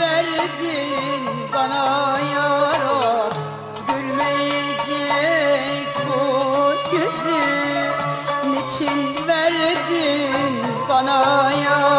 verdin bana yara Gülmeyecek bu yüzü. Niçin verdin bana yara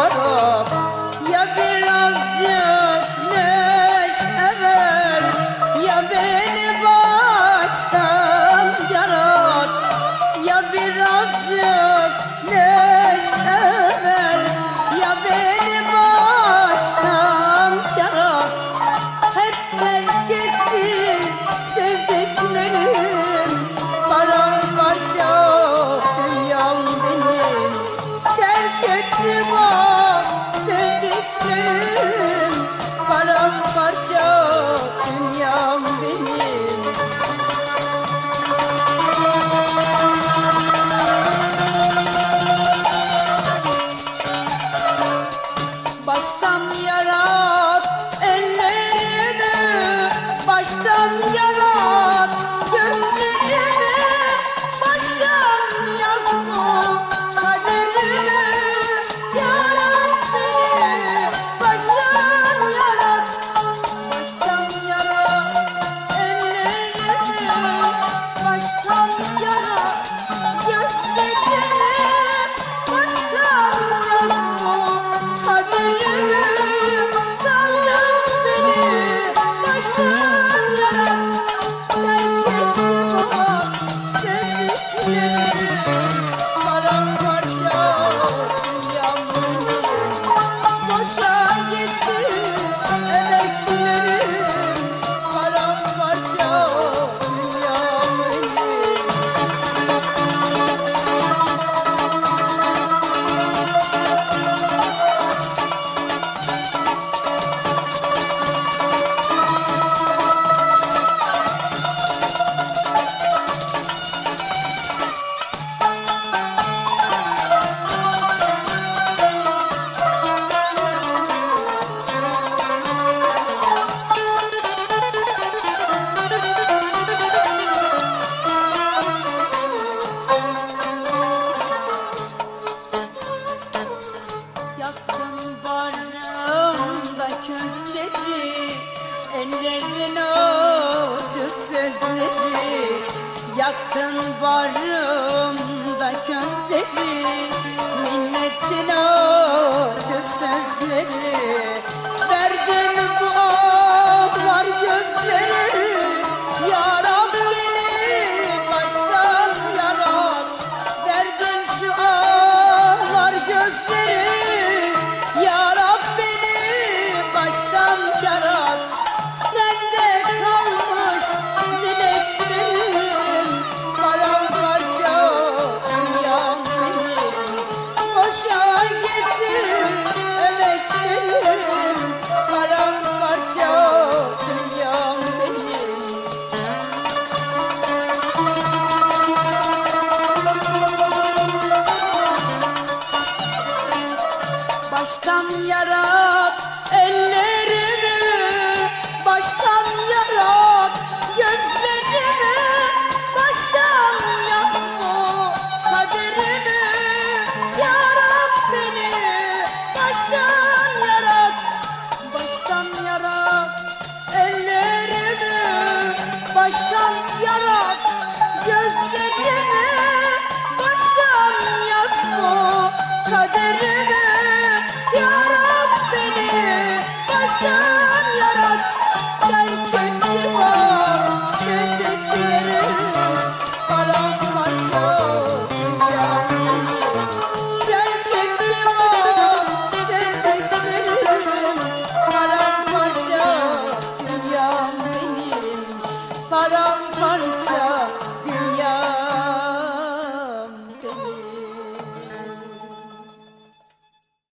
Senin o acı sözleri Yaktın varımda közleri baştan yarat ellerimi baştan yarat gözlerimi baştan yap bu kaderimi. Yarat beni baştan yarat baştan yarat ellerimi baştan yarat gözlerimi. Baştan yaz bu kaderimi.